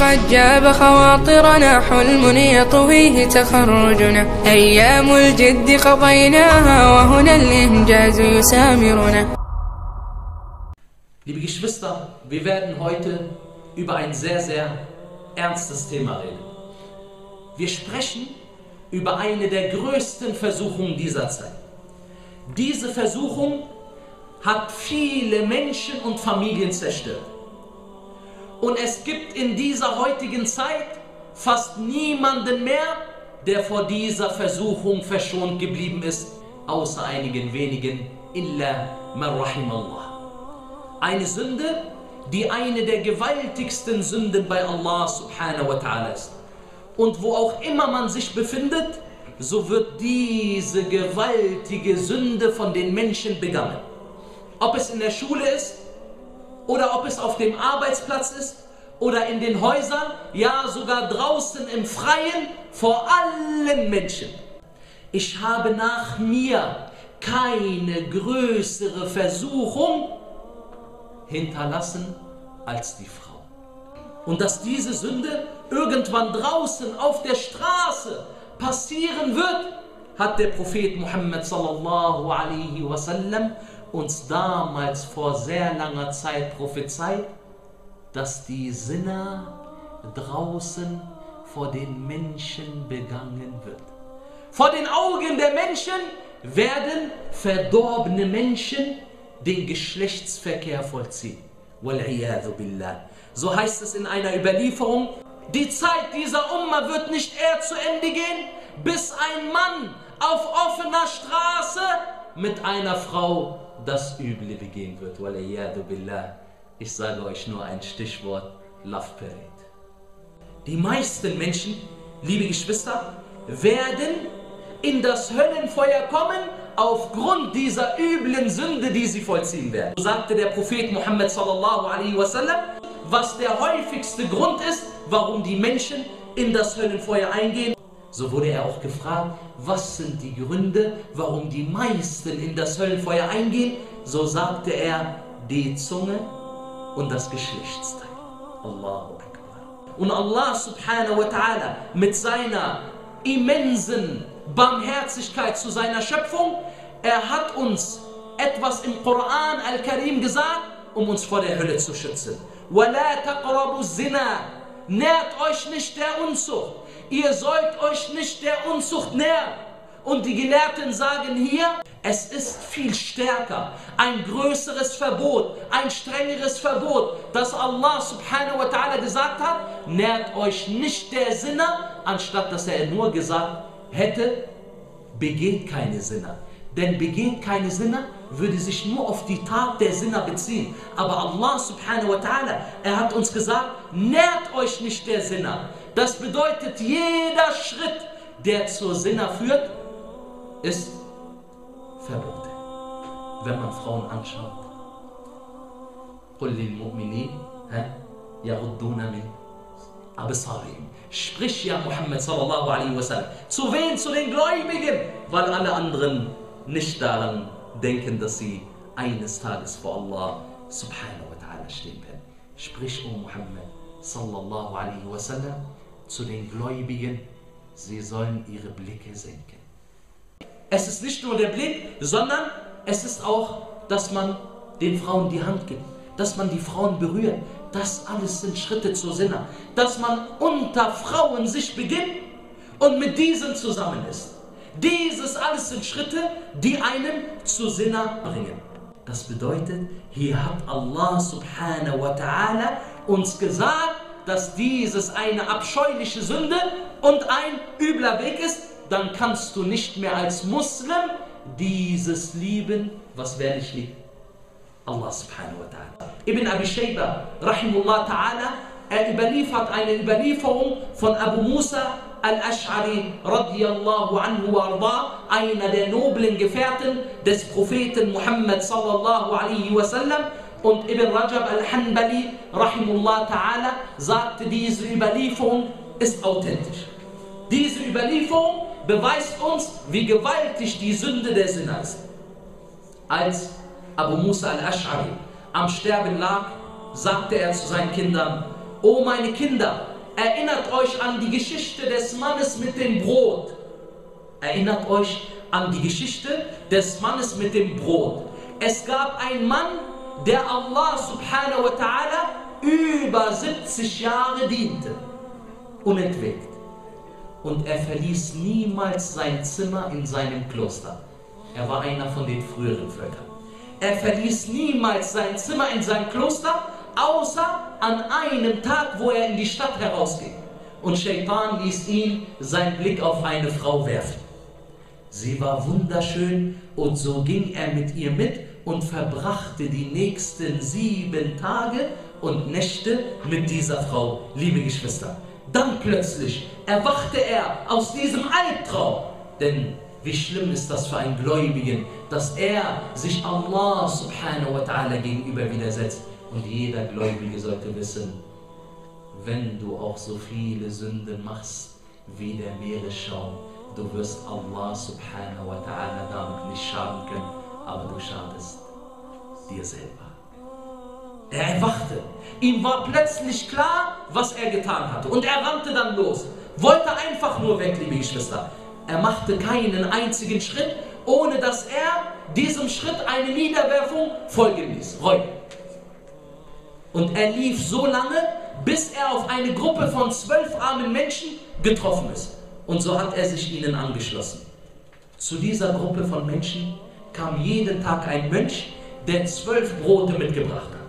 قد جاب خواطرنا حلم يطويه تخرجنا أيام الجد قضيناها وهنا الإنجاز يسامرنا Liebe Geschwister, wir werden heute über ein sehr, sehr ernstes Thema reden. Wir sprechen über eine der größten Versuchungen dieser Zeit. Diese Versuchung hat viele Menschen und Familien zerstört. Und es gibt in dieser heutigen Zeit fast niemanden mehr, der vor dieser Versuchung verschont geblieben ist, außer einigen wenigen. Eine Sünde, die eine der gewaltigsten Sünden bei Allah subhanahu wa ta'ala ist. Und wo auch immer man sich befindet, so wird diese gewaltige Sünde von den Menschen begangen. Ob es in der Schule ist, oder ob es auf dem Arbeitsplatz ist, oder in den Häusern, ja sogar draußen im Freien vor allen Menschen. Ich habe nach mir keine größere Versuchung hinterlassen als die Frau. Und dass diese Sünde irgendwann draußen auf der Straße passieren wird, hat der Prophet Muhammad sallallahu alaihi wasallam uns damals vor sehr langer Zeit prophezeit, dass die Sinner draußen vor den Menschen begangen wird. Vor den Augen der Menschen werden verdorbene Menschen den Geschlechtsverkehr vollziehen. So heißt es in einer Überlieferung, die Zeit dieser Umma wird nicht eher zu Ende gehen, bis ein Mann auf offener Straße mit einer Frau das Üble begehen wird. billah. Ich sage euch nur ein Stichwort, Love Parade. Die meisten Menschen, liebe Geschwister, werden in das Höllenfeuer kommen aufgrund dieser üblen Sünde, die sie vollziehen werden. So sagte der Prophet Muhammad sallallahu alaihi wasallam, was der häufigste Grund ist, warum die Menschen in das Höllenfeuer eingehen. So wurde er auch gefragt, was sind die Gründe, warum die meisten in das Höllenfeuer eingehen? So sagte er, die Zunge und das Geschlechtsteil. Allahu Akbar. Und Allah subhanahu wa ta'ala mit seiner immensen Barmherzigkeit zu seiner Schöpfung, er hat uns etwas im Koran al-Karim gesagt, um uns vor der Hölle zu schützen. وَلَا تَقْرَبُوا الزِّنَا Nährt euch nicht der Unzucht. Ihr sollt euch nicht der Unzucht nähern. Und die Gelehrten sagen hier, es ist viel stärker, ein größeres Verbot, ein strengeres Verbot, das Allah subhanahu wa ta'ala gesagt hat, nährt euch nicht der Sinner, anstatt dass er nur gesagt hätte, begeht keine Sinner. Denn begeht keine Sinner würde sich nur auf die Tat der Sinner beziehen. Aber Allah subhanahu wa ta'ala, er hat uns gesagt, nährt euch nicht der Sinner. Das bedeutet, jeder Schritt, der zur Sinner führt, ist verboten. Wenn man Frauen anschaut. قل للمؤمنين يغضون من أبصارهم Sprich ja Muhammad sallallahu alaihi wasallam. Zu wen? Zu den Gläubigen. Weil alle anderen nicht daran denken, dass sie eines Tages vor Allah subhanahu wa ta'ala stehen werden. Sprich, O Muhammad sallallahu alaihi wasallam, zu den Gläubigen, sie sollen ihre Blicke senken. Es ist nicht nur der Blick, sondern es ist auch, dass man den Frauen die Hand gibt, dass man die Frauen berührt. Das alles sind Schritte zur Sinne. Dass man unter Frauen sich beginnt und mit diesen zusammen ist. Dieses alles sind Schritte, die einem zu Sinne bringen. Das bedeutet, hier hat Allah subhanahu wa ta'ala uns gesagt, dass dieses eine abscheuliche Sünde und ein übler Weg ist, dann kannst du nicht mehr als Muslim dieses lieben, was wer nicht liebt. Allah subhanahu wa ta'ala. Ibn Abi Shayba, rahimullah ta'ala, er überliefert eine Überlieferung von Abu Musa al-Ash'ari radiyallahu anhu arda, einer der noblen Gefährten des Propheten Muhammad sallallahu alaihi wasallam. Und Ibn Rajab al-Hanbali rahimullah ta'ala sagte, diese Überlieferung ist authentisch. Diese Überlieferung beweist uns, wie gewaltig die Sünde der Sinner ist. Als Abu Musa al-Ash'ari am Sterben lag, sagte er zu seinen Kindern, O meine Kinder, erinnert euch an die Geschichte des Mannes mit dem Brot. Erinnert euch an die Geschichte des Mannes mit dem Brot. Es gab einen Mann, der Allah subhanahu wa ta'ala über 70 Jahre diente. Unentwegt. Und er verließ niemals sein Zimmer in seinem Kloster. Er war einer von den früheren Völkern. Er verließ niemals sein Zimmer in seinem Kloster, außer an einem Tag, wo er in die Stadt herausging. Und Shaitan ließ ihn seinen Blick auf eine Frau werfen. Sie war wunderschön und so ging er mit ihr mit und verbrachte die nächsten sieben Tage und Nächte mit dieser Frau, liebe Geschwister. Dann plötzlich erwachte er aus diesem Albtraum. Denn wie schlimm ist das für einen Gläubigen, dass er sich Allah subhanahu wa ta'ala gegenüber widersetzt. Und jeder Gläubige sollte wissen, wenn du auch so viele Sünden machst wie der Meeresschaum, du wirst Allah subhanahu wa ta'ala damit nicht schaden können, aber du schadest dir selber. Er erwachte. Ihm war plötzlich klar, was er getan hatte. Und er rannte dann los. Wollte einfach nur weg, liebe Geschwister. Er machte keinen einzigen Schritt, ohne dass er diesem Schritt eine Niederwerfung folgen ließ. Reue. Und er lief so lange, bis er auf eine Gruppe von zwölf armen Menschen getroffen ist. Und so hat er sich ihnen angeschlossen. Zu dieser Gruppe von Menschen kam jeden Tag ein Mönch, der zwölf Brote mitgebracht hat.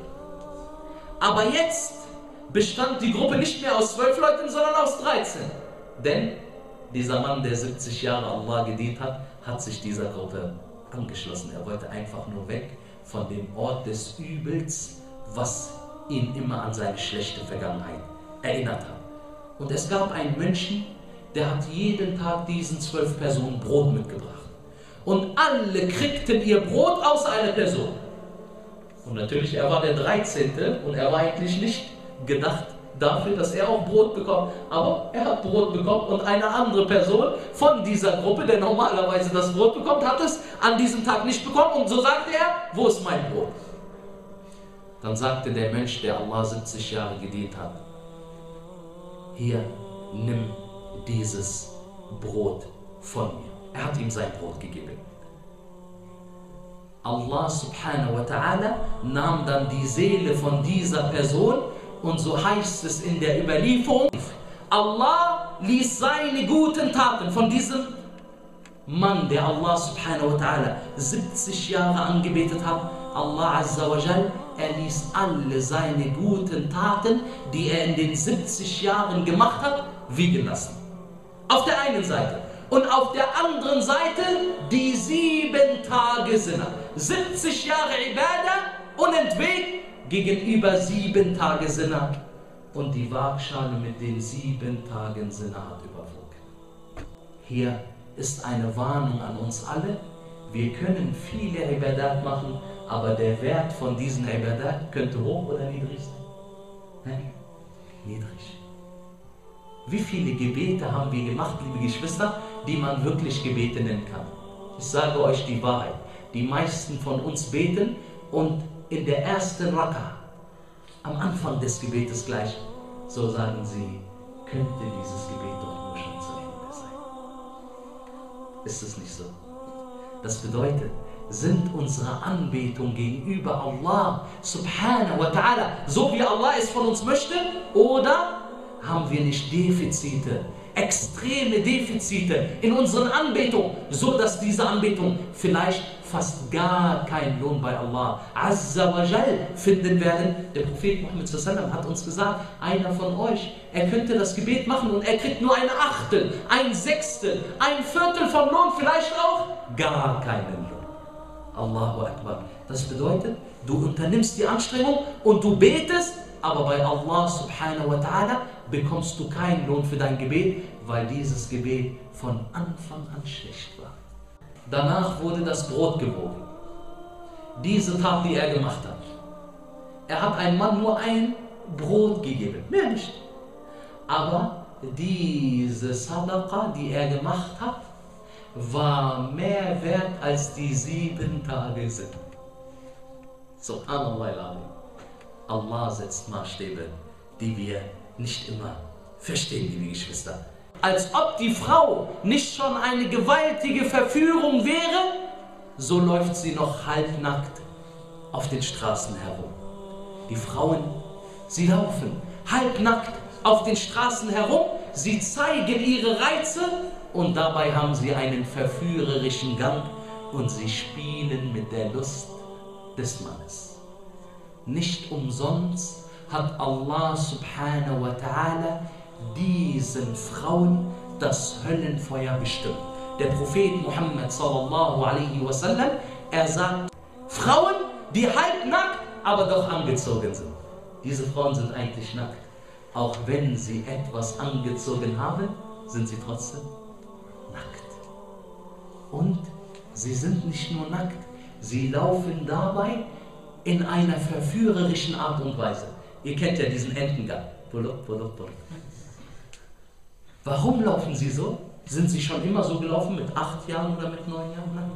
Aber jetzt bestand die Gruppe nicht mehr aus zwölf Leuten, sondern aus 13. Denn dieser Mann, der 70 Jahre Allah gedient hat, hat sich dieser Gruppe angeschlossen. Er wollte einfach nur weg von dem Ort des Übels, was ihn immer an seine schlechte Vergangenheit erinnert hat. Und es gab einen Menschen, der hat jeden Tag diesen zwölf Personen Brot mitgebracht. Und alle kriegten ihr Brot außer einer Person. Und natürlich, er war der 13. und er war eigentlich nicht gedacht dafür, dass er auch Brot bekommt. Aber er hat Brot bekommen und eine andere Person von dieser Gruppe, der normalerweise das Brot bekommt, hat es an diesem Tag nicht bekommen. Und so sagte er, wo ist mein Brot? Dann sagte der Mensch, der Allah 70 Jahre gedient hat, hier, nimm dieses Brot von mir. Er hat ihm sein Brot gegeben. Allah subhanahu wa ta'ala nahm dann die Seele von dieser Person und so heißt es in der Überlieferung, Allah ließ seine guten Taten von diesem Mann, der Allah subhanahu wa ta'ala 70 Jahre angebetet hat, Allah azza wa jal, er ließ alle seine guten Taten, die er in den 70 Jahren gemacht hat, wiegen lassen. Auf der einen Seite. Und auf der anderen Seite die sieben Tage Sinne. 70 Jahre Ibadah, unentwegt, gegenüber sieben Tage Sinne. Und die Waagschale mit den sieben Tagen Sinne hat überwogen. Hier ist eine Warnung an uns alle. Wir können viele Ibadat machen, aber der Wert von diesen Ibadat könnte hoch oder niedrig sein. Nein, niedrig. Wie viele Gebete haben wir gemacht, liebe Geschwister, die man wirklich Gebete nennen kann? Ich sage euch die Wahrheit. Die meisten von uns beten und in der ersten Raka, am Anfang des Gebetes gleich, so sagen sie, könnte dieses Gebet doch nur schon zu Ende sein. Ist es nicht so? Das bedeutet, sind unsere Anbetung gegenüber Allah subhanahu wa ta'ala so wie Allah es von uns möchte oder haben wir nicht Defizite, extreme Defizite in unseren Anbetungen, so dass diese Anbetung vielleicht fast gar keinen Lohn bei Allah Azza wa Jal finden werden. Der Prophet Muhammad hat uns gesagt, einer von euch, er könnte das Gebet machen und er kriegt nur ein Achtel, ein Sechstel, ein Viertel vom Lohn, vielleicht auch gar keinen Lohn. Allahu Akbar. Das bedeutet, du unternimmst die Anstrengung und du betest, aber bei Allah subhanahu wa ta'ala bekommst du keinen Lohn für dein Gebet, weil dieses Gebet von Anfang an schlecht war. Danach wurde das Brot gewogen. Diese Tat, die er gemacht hat. Er hat einem Mann nur ein Brot gegeben, mehr nicht. Aber diese Sadaqa, die er gemacht hat, war mehr wert als die sieben Tage sind. Subhanallah. Allah setzt Maßstäbe die wir nicht immer verstehen, liebe Geschwister. Als ob die Frau nicht schon eine gewaltige Verführung wäre, so läuft sie noch halbnackt auf den Straßen herum. Die Frauen, sie laufen halbnackt auf den Straßen herum, sie zeigen ihre Reize und dabei haben sie einen verführerischen Gang und sie spielen mit der Lust des Mannes. Nicht umsonst hat Allah subhanahu wa ta'ala diesen Frauen das Höllenfeuer bestimmt. Der Prophet Muhammad sallallahu alaihi wasallam, er sagt, Frauen, die halb nackt, aber doch angezogen sind. Diese Frauen sind eigentlich nackt. Auch wenn sie etwas angezogen haben, sind sie trotzdem nackt. Und sie sind nicht nur nackt, sie laufen dabei in einer verführerischen Art und Weise. Ihr kennt ja diesen Entengang. Warum laufen sie so? Sind sie schon immer so gelaufen mit acht Jahren oder mit neun Jahren? Nein.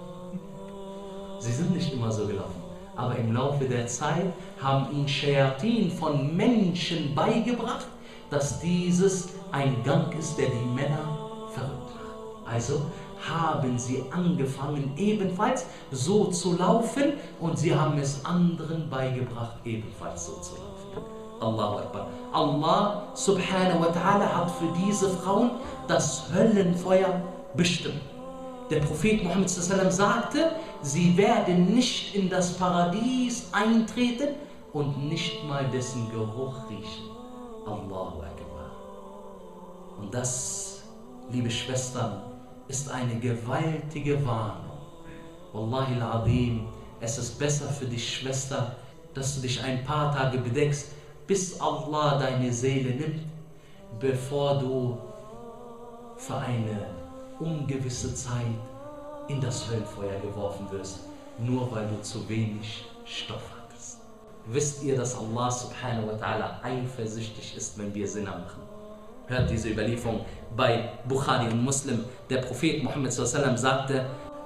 Sie sind nicht immer so gelaufen. Aber im Laufe der Zeit haben ihnen Shayatin von Menschen beigebracht, dass dieses ein Gang ist, der die Männer verrückt macht. Also haben sie angefangen ebenfalls so zu laufen und sie haben es anderen beigebracht, ebenfalls so zu laufen. Allahu Akbar. Allah subhanahu wa ta'ala hat für diese Frauen das Höllenfeuer bestimmt. Der Prophet Muhammad sagte, sie werden nicht in das Paradies eintreten und nicht mal dessen Geruch riechen. Allahu Akbar. Und das, liebe Schwestern, ist eine gewaltige Warnung. Wallahi al-Azim, es ist besser für dich, Schwester, dass du dich ein paar Tage bedeckst, bis Allah deine Seele nimmt, bevor du für eine ungewisse Zeit in das Höllenfeuer geworfen wirst, nur weil du zu wenig Stoff hattest. Wisst ihr, dass Allah subhanahu wa ta'ala eifersüchtig ist, wenn wir Sinne machen? Hört diese Überlieferung bei Bukhari und Muslim. Der Prophet Muhammad sallam sagte,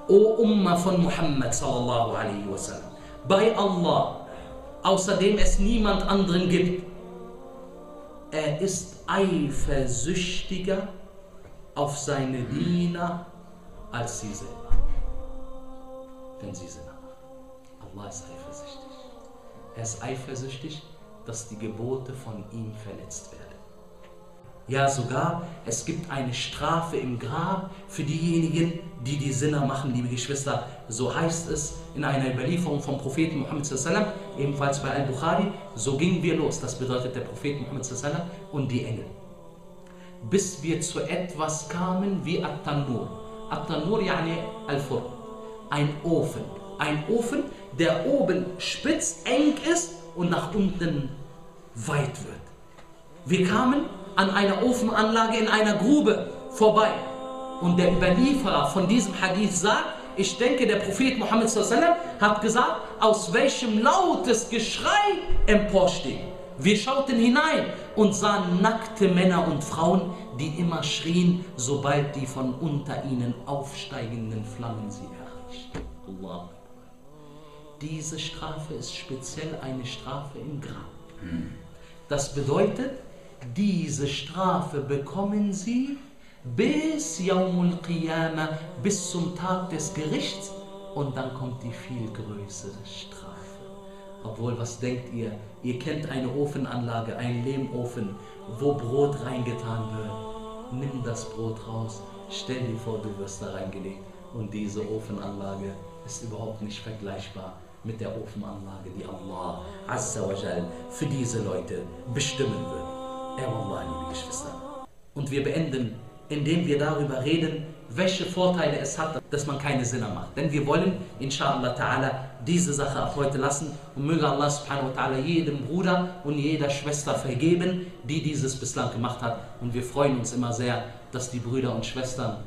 O Umma von Muhammad sallallahu alaihi wasallam, bei Allah, außerdem es niemand anderen gibt, er ist eifersüchtiger auf seine Diener als sie selber. Wenn sie Sinne machen. Allah ist eifersüchtig. Er ist eifersüchtig, dass die Gebote von ihm verletzt werden. Ja, sogar, es gibt eine Strafe im Grab für diejenigen, die die Sinner machen, liebe Geschwister. So heißt es in einer Überlieferung vom Propheten Muhammad sallam, ebenfalls bei Al-Bukhari, so gingen wir los, das bedeutet der Prophet Muhammad sallam und die Engel. Bis wir zu etwas kamen wie At-Tanur. At-Tanur yani Al-Fur. Ein Ofen. Ein Ofen, der oben spitz, eng ist und nach unten weit wird. Wir kamen an einer Ofenanlage in einer Grube vorbei. Und der Überlieferer von diesem Hadith sagt, ich denke, der Prophet Muhammad hat gesagt, aus welchem lautes Geschrei emporstieg. Wir schauten hinein und sahen nackte Männer und Frauen, die immer schrien, sobald die von unter ihnen aufsteigenden Flammen sie erreichten. Allah. Diese Strafe ist speziell eine Strafe im Grab. Das bedeutet, diese Strafe bekommen sie bis Yawmul Qiyamah, bis zum Tag des Gerichts und dann kommt die viel größere Strafe. Obwohl, was denkt ihr? Ihr kennt eine Ofenanlage, einen Lehmofen, wo Brot reingetan wird. Nimm das Brot raus, stell dir vor, du wirst da reingelegt. Und diese Ofenanlage ist überhaupt nicht vergleichbar mit der Ofenanlage, die Allah Azza wa Jal für diese Leute bestimmen wird. Ja, Wallah, liebe Geschwister. Und wir beenden, indem wir darüber reden, welche Vorteile es hat, dass man keine Sinne macht. Denn wir wollen, inshallah ta'ala, diese Sache ab heute lassen und möge Allah subhanahu wa ta'ala jedem Bruder und jeder Schwester vergeben, die dieses bislang gemacht hat. Und wir freuen uns immer sehr, dass die Brüder und Schwestern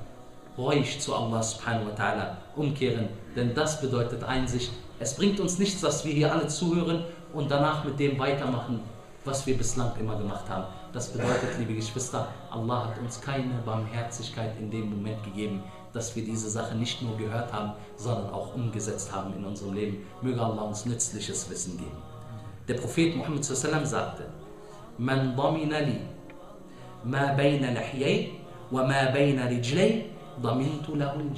ruhig zu Allah subhanahu wa ta'ala umkehren. Denn das bedeutet Einsicht. Es bringt uns nichts, dass wir hier alle zuhören und danach mit dem weitermachen, was wir bislang immer gemacht haben. Das bedeutet, liebe Geschwister, Allah hat uns keine Barmherzigkeit in dem Moment gegeben, dass wir diese Sache nicht nur gehört haben, sondern auch umgesetzt haben in unserem Leben. Möge Allah uns nützliches Wissen geben. Der Prophet Muhammad sagte, Man domina li ma bayna lahiyay wa ma bayna rijlay damintu lahul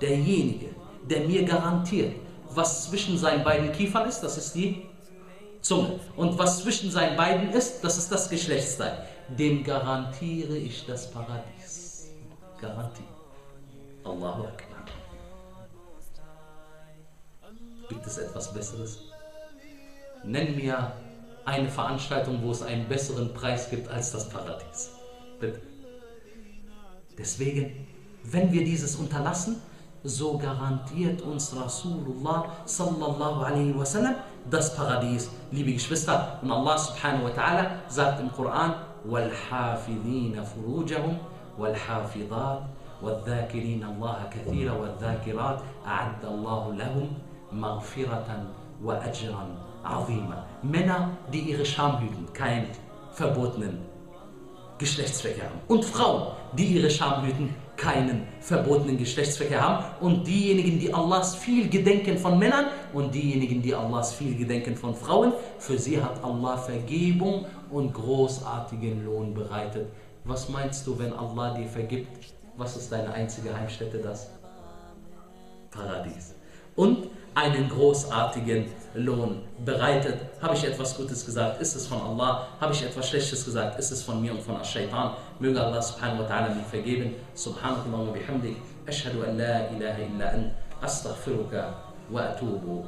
Derjenige, der mir garantiert, was zwischen seinen beiden Kiefern ist, das ist die Zunge. Und was zwischen seinen beiden ist das ist das Geschlechtsteil. Dem garantiere ich das Paradies. Garantie. Allahu Akbar. Gibt es etwas Besseres? Nenn mir eine Veranstaltung, wo es einen besseren Preis gibt als das Paradies. Bitte. Deswegen, wenn wir dieses unterlassen, so garantiert uns Rasulullah sallallahu alaihi wasallam das Paradies, liebe Geschwister. Und Allah subhanahu wa ta'ala sagt im Koran, وَالْحَافِظِينَ فُرُوجَهُمْ وَالْحَافِظَاتِ والذاكرين الله كثيرا والذاكرات أعد الله لهم مغفرة وأجرا عظيما Männer, die ihre Scham hüten, keinen verbotenen Geschlechtsverkehr haben. Und Frauen, die ihre Scham hüten, keinen verbotenen Geschlechtsverkehr haben. Und diejenigen, die Allahs viel gedenken von Männern und diejenigen, die Allahs viel gedenken von Frauen, für sie hat Allah Vergebung und großartigen Lohn bereitet. Was meinst du, wenn Allah dir vergibt? Was ist deine einzige Heimstätte das? Paradies. Und einen großartigen Lohn bereitet. Habe ich etwas Gutes gesagt, ist es von Allah. Habe ich etwas Schlechtes gesagt, ist es von mir und von Ash-Shaytan. Möge Allah subhanahu wa ta'ala mir vergeben. Subhanakallah wa bihamdik. Ashhadu an la ilaha illa an. Astaghfiruka wa atubu